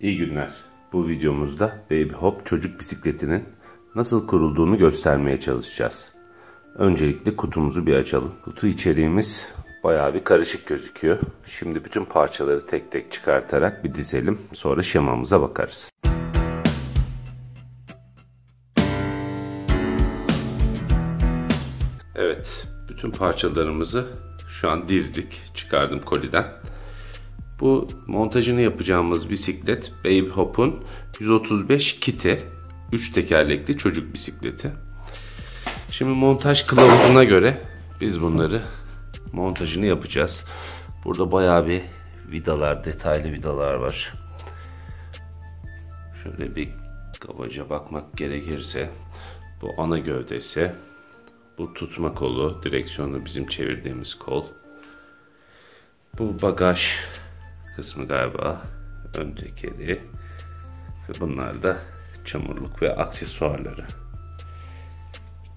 İyi günler. Bu videomuzda Baby Hop çocuk bisikletinin nasıl kurulduğunu göstermeye çalışacağız. Öncelikle kutumuzu bir açalım. Kutu içeriğimiz bayağı bir karışık gözüküyor. Şimdi bütün parçaları tek tek çıkartarak bir dizelim. Sonra şemamıza bakarız. Evet, bütün parçalarımızı şu an dizdik. Çıkardım koliden. Bu montajını yapacağımız bisiklet Baby Hop'un 135 kiti. 3 tekerlekli çocuk bisikleti. Şimdi montaj kılavuzuna göre biz bunları montajını yapacağız. Burada bayağı bir vidalar, detaylı vidalar var. Şöyle bir kabaca bakmak gerekirse bu ana gövdesi, bu tutma kolu, direksiyonu bizim çevirdiğimiz kol. Bu bagaj kısmı galiba ön ve bunlar da çamurluk ve aksesuarları.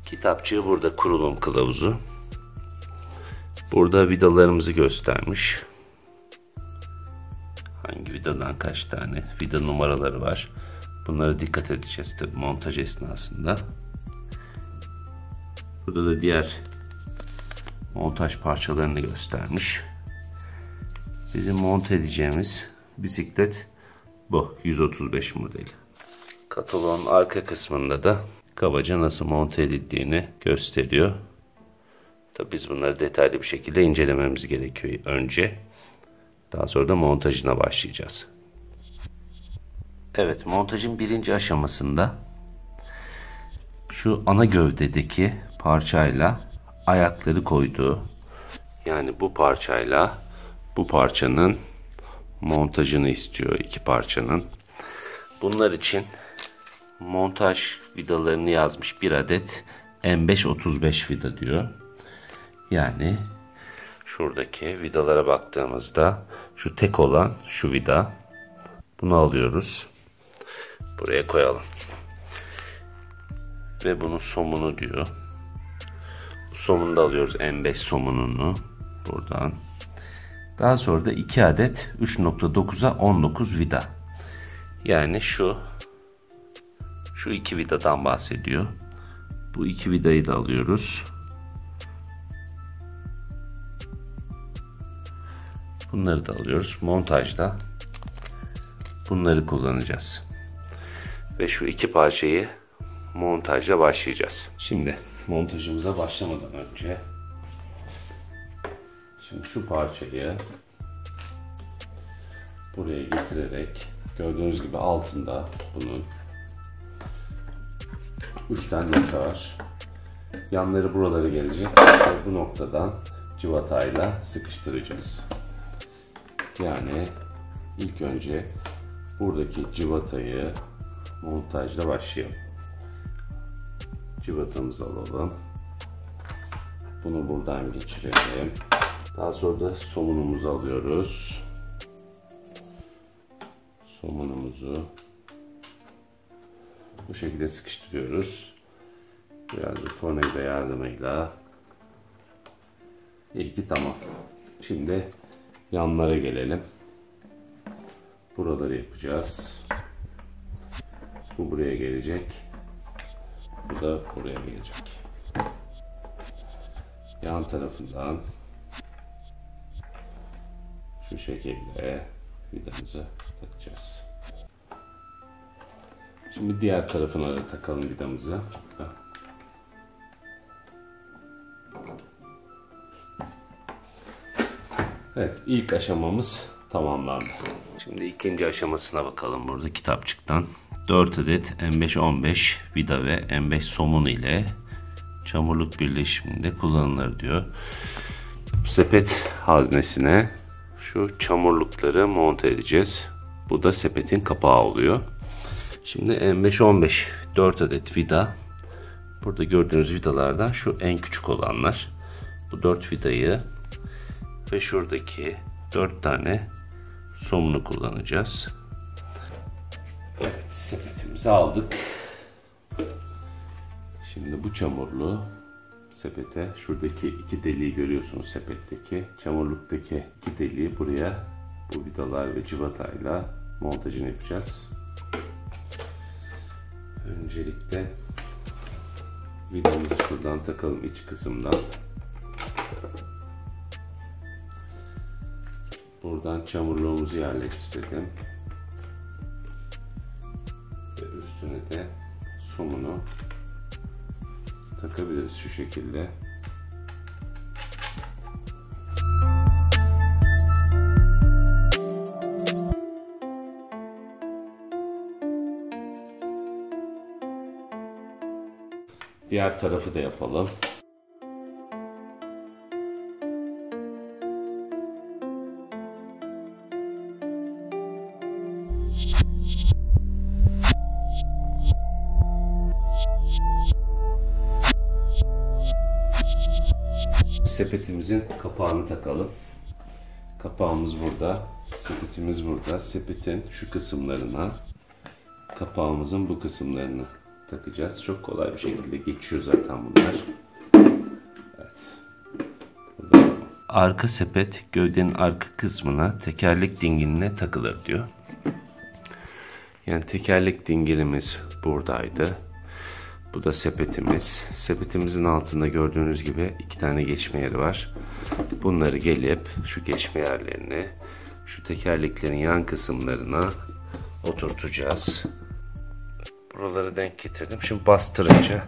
Kitapçığı burada kurulum kılavuzu. Burada vidalarımızı göstermiş. Hangi vidadan kaç tane vida numaraları var. Bunlara dikkat edeceğiz tabi montaj esnasında. Burada da diğer montaj parçalarını göstermiş. Bizim monte edeceğimiz bisiklet bu 135 modeli. Kataloğun arka kısmında da kabaca nasıl monte edildiğini gösteriyor. Tabi biz bunları detaylı bir şekilde incelememiz gerekiyor önce. Daha sonra da montajına başlayacağız. Evet montajın birinci aşamasında şu ana gövdedeki parçayla ayakları koyduğu yani bu parçayla bu parçanın montajını istiyor iki parçanın. Bunlar için montaj vidalarını yazmış bir adet M535 vida diyor. Yani şuradaki vidalara baktığımızda şu tek olan şu vida bunu alıyoruz. Buraya koyalım. Ve bunun somunu diyor. Bu somunu da alıyoruz M5 somununu buradan. Daha sonra da 2 adet 3.9'a 19 vida. Yani şu şu iki vidadan bahsediyor. Bu iki vidayı da alıyoruz. Bunları da alıyoruz. Montajda bunları kullanacağız. Ve şu iki parçayı montajla başlayacağız. Şimdi montajımıza başlamadan önce şimdi şu parçayı buraya getirerek gördüğünüz gibi altında bunun 3 tane nokta var. Yanları buralara gelecek ve bu noktadan civatayla sıkıştıracağız. Yani ilk önce buradaki civatayı montajla başlayalım. Civatamızı alalım. Bunu buradan geçirelim. Daha sonra da somunumuzu alıyoruz. Somunumuzu bu şekilde sıkıştırıyoruz. Biraz da tornavida yardımıyla. İyi tamam. Şimdi yanlara gelelim. Buraları yapacağız. Bu buraya gelecek. Bu da buraya gelecek. Yan tarafından şu şekilde vidamızı takacağız. Şimdi diğer tarafına da takalım vidamızı. Evet ilk aşamamız tamamlandı. Şimdi ikinci aşamasına bakalım burada kitapçıktan. 4 adet M5-15 vida ve M5 somun ile çamurluk birleşiminde kullanılır diyor. Sepet haznesine şu çamurlukları monte edeceğiz. Bu da sepetin kapağı oluyor. Şimdi M5-15 4 adet vida. Burada gördüğünüz vidalardan şu en küçük olanlar. Bu 4 vidayı ve şuradaki 4 tane somunu kullanacağız. Evet sepetimizi aldık. Şimdi bu çamurlu sepete şuradaki iki deliği görüyorsunuz sepetteki. Çamurluktaki iki deliği buraya bu vidalar ve civatayla montajını yapacağız. Öncelikle vidamızı şuradan takalım iç kısımdan. Buradan çamurluğumuzu yerleştirelim. Ve üstüne de somunu takabiliriz şu şekilde. Diğer tarafı da yapalım. Sepetimizin kapağını takalım. Kapağımız burada, sepetimiz burada. Sepetin şu kısımlarına, kapağımızın bu kısımlarını takacağız. Çok kolay bir şekilde geçiyor zaten bunlar. Evet. Arka sepet gövdenin arka kısmına tekerlek dinginine takılır diyor. Yani tekerlek dingilimiz buradaydı. Bu da sepetimiz. Sepetimizin altında gördüğünüz gibi iki tane geçme yeri var. Bunları gelip şu geçme yerlerini şu tekerleklerin yan kısımlarına oturtacağız. Buraları denk getirdim. Şimdi bastırınca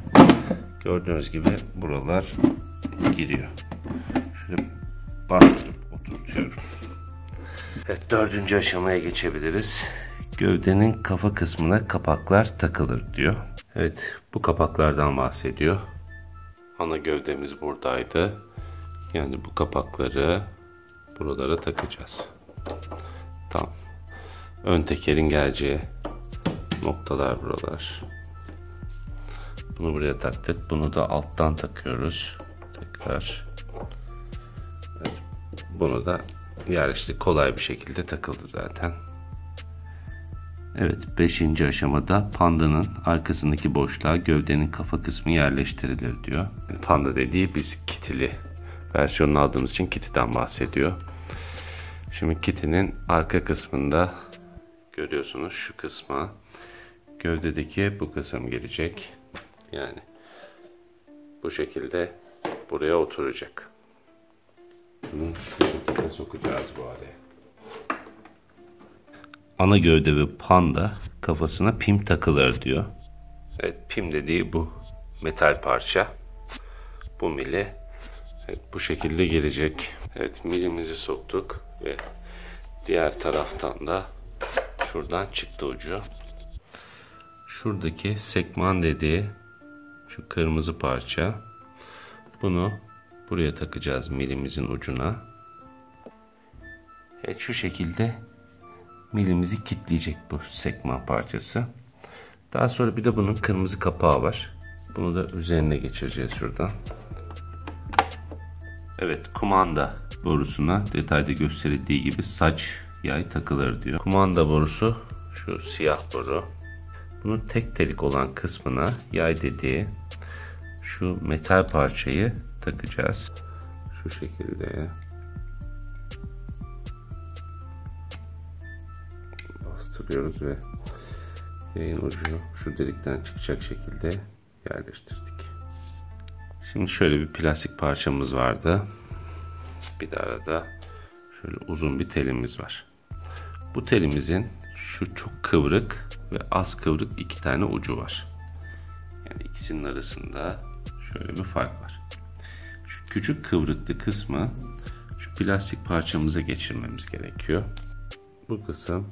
gördüğünüz gibi buralar giriyor. Şöyle bastırıp oturtuyorum. Evet dördüncü aşamaya geçebiliriz. Gövdenin kafa kısmına kapaklar takılır diyor. Evet bu kapaklardan bahsediyor. Ana gövdemiz buradaydı. Yani bu kapakları buralara takacağız. Tamam. Ön tekerin geleceği noktalar buralar. Bunu buraya taktık. Bunu da alttan takıyoruz. Tekrar. Evet. Bunu da yerleştik. Kolay bir şekilde takıldı zaten. Evet 5. aşamada pandanın arkasındaki boşluğa gövdenin kafa kısmı yerleştirilir diyor. Panda dediği biz kitili versiyonunu aldığımız için kitiden bahsediyor. Şimdi kitinin arka kısmında görüyorsunuz şu kısma gövdedeki bu kısım gelecek. Yani bu şekilde buraya oturacak. Bunu şu şekilde sokacağız bu hale. Ana gövde ve panda kafasına pim takılır diyor. Evet pim dediği bu metal parça. Bu mili. Evet, bu şekilde gelecek. Evet milimizi soktuk ve diğer taraftan da şuradan çıktı ucu. Şuradaki sekman dediği şu kırmızı parça. Bunu buraya takacağız milimizin ucuna. Evet şu şekilde milimizi kitleyecek bu sekman parçası. Daha sonra bir de bunun kırmızı kapağı var. Bunu da üzerine geçireceğiz şuradan. Evet kumanda borusuna detayda gösterildiği gibi saç yay takılır diyor. Kumanda borusu şu siyah boru. Bunun tek telik olan kısmına yay dediği şu metal parçayı takacağız. Şu şekilde bastırıyoruz ve yayın ucunu şu delikten çıkacak şekilde yerleştirdik. Şimdi şöyle bir plastik parçamız vardı. Bir de arada şöyle uzun bir telimiz var. Bu telimizin şu çok kıvrık ve az kıvrık iki tane ucu var. Yani ikisinin arasında şöyle bir fark var. Şu küçük kıvrıklı kısmı şu plastik parçamıza geçirmemiz gerekiyor. Bu kısım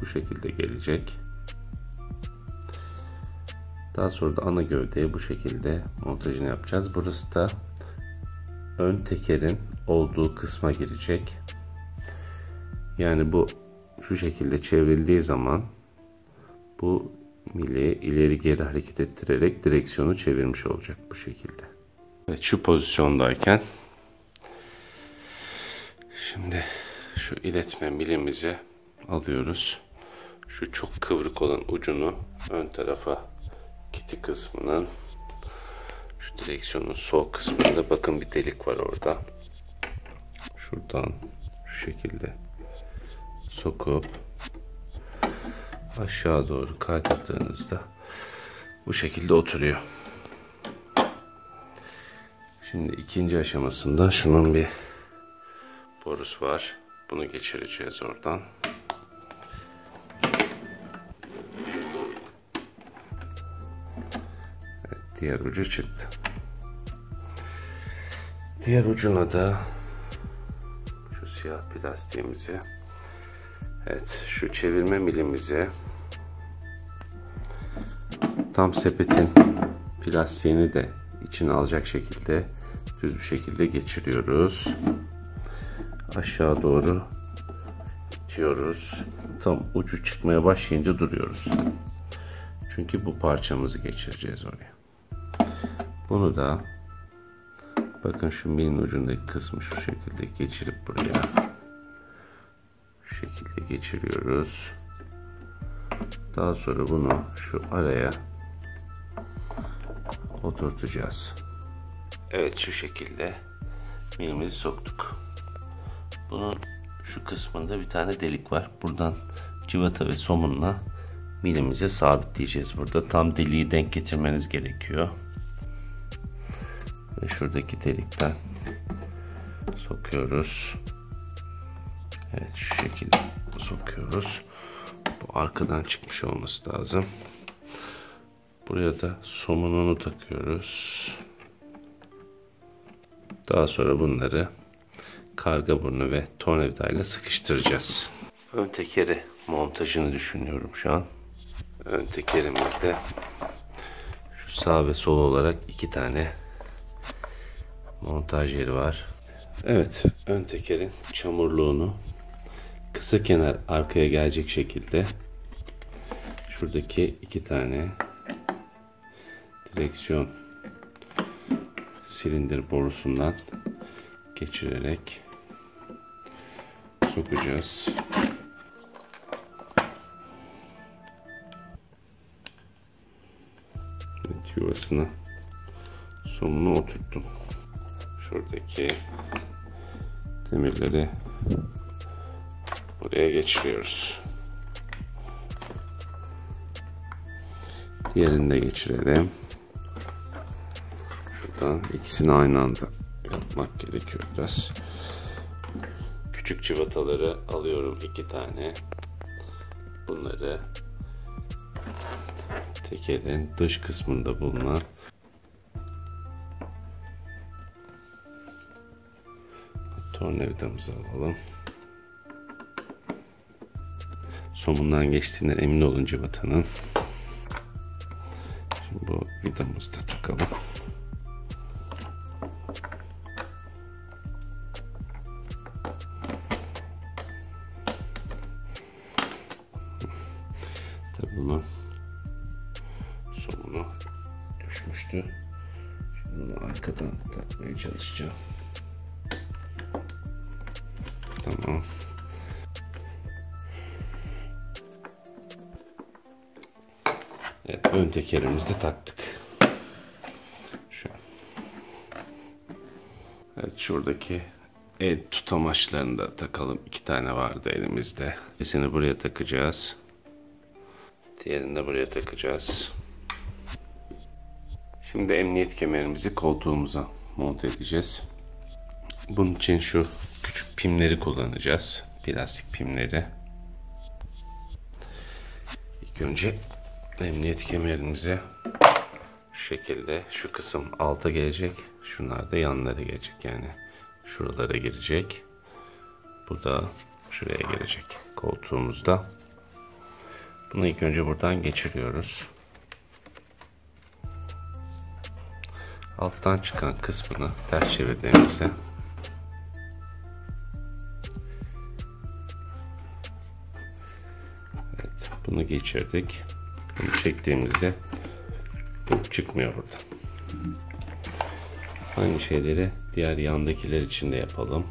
bu şekilde gelecek. Daha sonra da ana gövdeye bu şekilde montajını yapacağız. Burası da ön tekerin olduğu kısma girecek. Yani bu şu şekilde çevrildiği zaman bu mili ileri geri hareket ettirerek direksiyonu çevirmiş olacak bu şekilde. Evet şu pozisyondayken şimdi şu iletme milimizi alıyoruz. Şu çok kıvrık olan ucunu ön tarafa kiti kısmının şu direksiyonun sol kısmında bakın bir delik var orada. Şuradan şu şekilde sokup aşağı doğru kaydırdığınızda bu şekilde oturuyor. Şimdi ikinci aşamasında şunun bir borusu var. Bunu geçireceğiz oradan. Diğer ucu çıktı. Diğer ucuna da şu siyah plastiğimizi Evet şu çevirme milimizi tam sepetin plastiğini de içine alacak şekilde düz bir şekilde geçiriyoruz. Aşağı doğru itiyoruz. Tam ucu çıkmaya başlayınca duruyoruz. Çünkü bu parçamızı geçireceğiz oraya. Bunu da bakın şu milin ucundaki kısmı şu şekilde geçirip buraya şu şekilde geçiriyoruz. Daha sonra bunu şu araya oturtacağız. Evet şu şekilde milimizi soktuk. Bunun şu kısmında bir tane delik var. Buradan civata ve somunla milimize sabitleyeceğiz. Burada tam deliği denk getirmeniz gerekiyor. Ve şuradaki delikten sokuyoruz. Evet şu şekilde sokuyoruz. Bu arkadan çıkmış olması lazım. Buraya da somununu takıyoruz. Daha sonra bunları karga burnu ve tornavidayla sıkıştıracağız. Ön tekeri montajını düşünüyorum şu an. Ön tekerimizde şu sağ ve sol olarak iki tane montaj yeri var. Evet, ön tekerin çamurluğunu kısa kenar arkaya gelecek şekilde şuradaki iki tane direksiyon silindir borusundan geçirerek sokacağız. Evet, yuvasına sonunu oturttum. Şuradaki demirleri buraya geçiriyoruz. Diğerini de geçirelim. Şuradan ikisini aynı anda yapmak gerekiyor biraz. Küçük cıvataları alıyorum iki tane. Bunları tekerin dış kısmında bulunan tornavidamızı alalım. Somundan geçtiğinden emin olun cıvatanın. Şimdi bu vidamızı da takalım. Tabii bunu düşmüştü. Şimdi bunu arkadan takmaya çalışacağım. Tamam. Evet, ön tekerimizi de taktık. Şu an. Evet, şuradaki el tutamaçlarını da takalım. İki tane vardı elimizde. Birisini buraya takacağız. Diğerini de buraya takacağız. Şimdi emniyet kemerimizi koltuğumuza monte edeceğiz. Bunun için şu pimleri kullanacağız. Plastik pimleri. İlk önce emniyet kemerimize şu şekilde şu kısım alta gelecek. Şunlar da yanlara gelecek yani. Şuralara girecek. Bu da şuraya gelecek koltuğumuzda. Bunu ilk önce buradan geçiriyoruz. Alttan çıkan kısmını ters çevirdiğimizde bunu geçirdik. Bunu çektiğimizde bu çıkmıyor burada. Aynı şeyleri diğer yandakiler için de yapalım.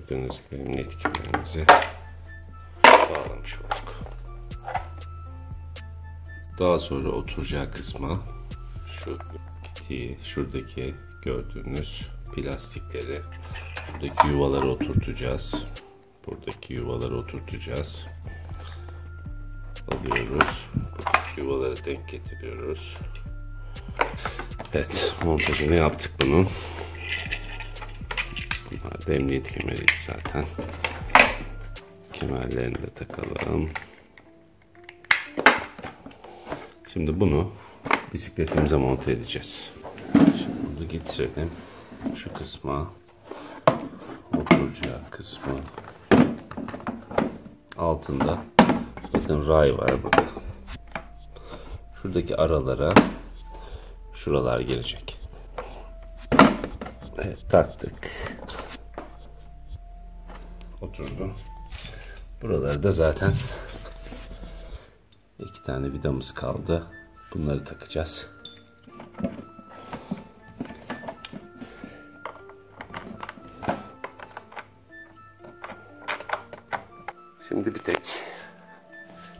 Gördüğünüz gibi emniyet kemerimizi bağlamış olduk. Daha sonra oturacağı kısma şu kitiyi, şuradaki gördüğünüz plastikleri, şuradaki yuvaları oturtacağız. Buradaki yuvaları oturtacağız. Alıyoruz. Buradaki yuvaları denk getiriyoruz. Evet, montajını yaptık bunun. Da emniyet kemeriydi zaten. Kemerlerini de takalım. Şimdi bunu bisikletimize monte edeceğiz. Şimdi bunu getirelim. Şu kısma oturacağı kısmı altında bakın ray var burada. Şuradaki aralara şuralar gelecek. Evet taktık. Oturdu. Buraları da zaten iki tane vidamız kaldı. Bunları takacağız. Şimdi bir tek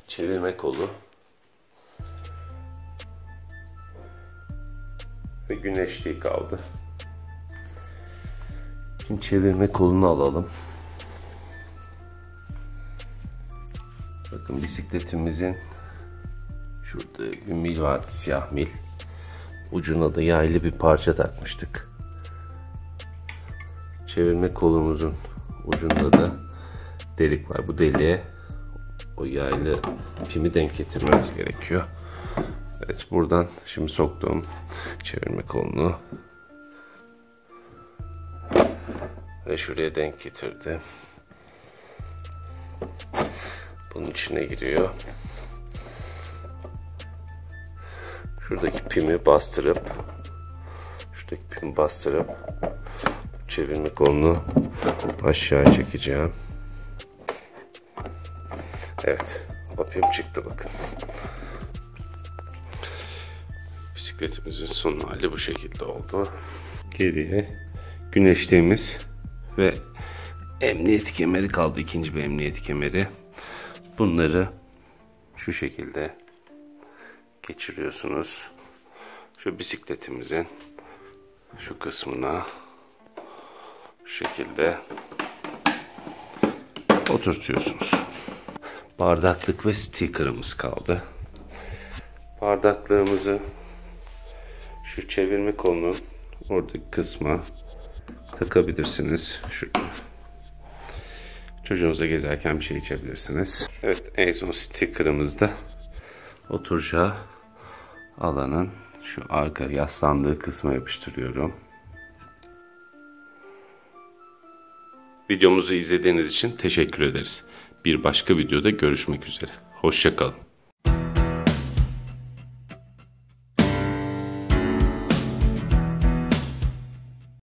çevirme kolu ve güneşliği kaldı. Şimdi çevirme kolunu alalım. Bisikletimizin şurada bir mil vardı siyah mil. Ucuna da yaylı bir parça takmıştık. Çevirme kolumuzun ucunda da delik var. Bu deliğe o yaylı pimi denk getirmemiz gerekiyor. Evet buradan şimdi soktuğum çevirme kolunu ve şuraya denk getirdim. Bunun içine giriyor. Şuradaki pimi bastırıp şuradaki pimi bastırıp çevirme kolunu aşağı çekeceğim. Evet. O pim çıktı bakın. Bisikletimizin son hali bu şekilde oldu. Geriye güneşliğimiz ve emniyet kemeri kaldı. ikinci bir emniyet kemeri. Bunları şu şekilde geçiriyorsunuz. Şu bisikletimizin şu kısmına şu şekilde oturtuyorsunuz. Bardaklık ve sticker'ımız kaldı. Bardaklığımızı şu çevirme kolunun oradaki kısma takabilirsiniz. Şurada. Çocuğunuza gezerken bir şey içebilirsiniz. Evet en son sticker'ımızda oturacağı alanın şu arka yaslandığı kısma yapıştırıyorum. Videomuzu izlediğiniz için teşekkür ederiz. Bir başka videoda görüşmek üzere. Hoşçakalın.